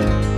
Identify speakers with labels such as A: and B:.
A: you